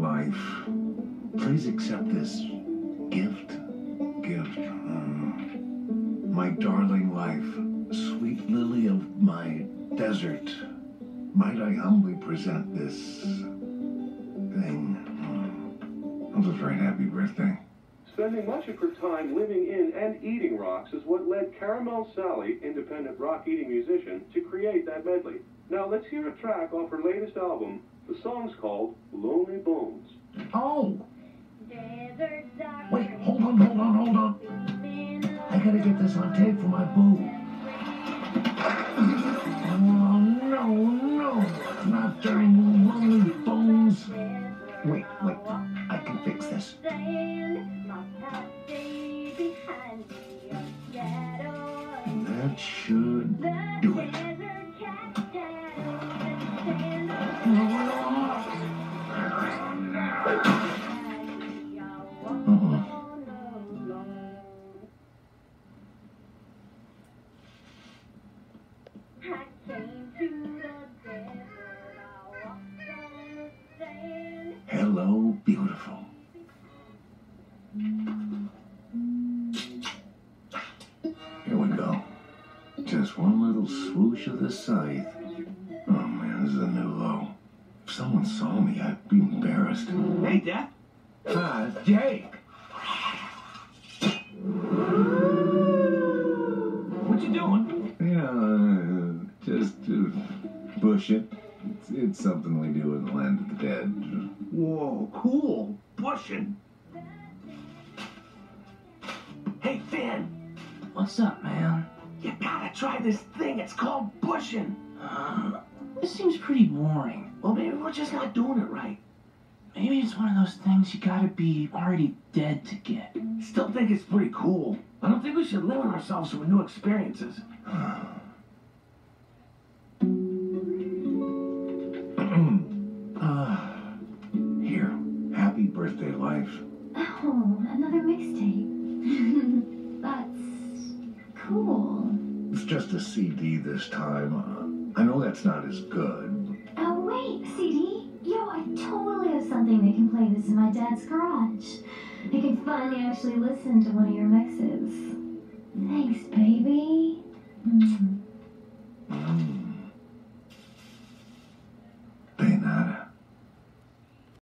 life. Please accept this gift. Gift. my darling life, sweet lily of my desert. Might I humbly present this thing? Uh, I'm just very happy birthday. Spending much of her time living in and eating rocks is what led Caramel Sally, independent rock eating musician, to create that medley. Now let's hear a track off her latest album. The song's called Lonely Bones. Oh! Wait, hold on, hold on, hold on. I gotta get this on tape for my boo. Oh, no, no. Not during Lonely Bones. Wait, wait. I can fix this. That should do it. Hello, beautiful. Here we go. Just one little swoosh of the scythe. Oh man, this is a new low. If someone saw me, I'd be embarrassed. Hey, Dad. Ah, Jake. Bush it. It's, it's something we do in the land of the dead. Whoa, cool. Bushing. Hey, Finn. What's up, man? You gotta try this thing. It's called bushing. Uh, this seems pretty boring. Well, maybe we're just not doing it right. Maybe it's one of those things you gotta be already dead to get. Still think it's pretty cool. I don't think we should limit ourselves with new experiences. mixtape. That's cool. It's just a CD this time. I know that's not as good. Oh, wait, CD? Yo, I totally have something that can play this in my dad's garage. I can finally actually listen to one of your mixes. Thanks, baby. Mm.